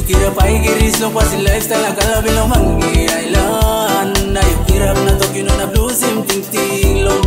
Yukirap ay giriso pa si lifestyle? Ang kalabi lang mangiailan Na na tokyo na nablusim ting-ting Long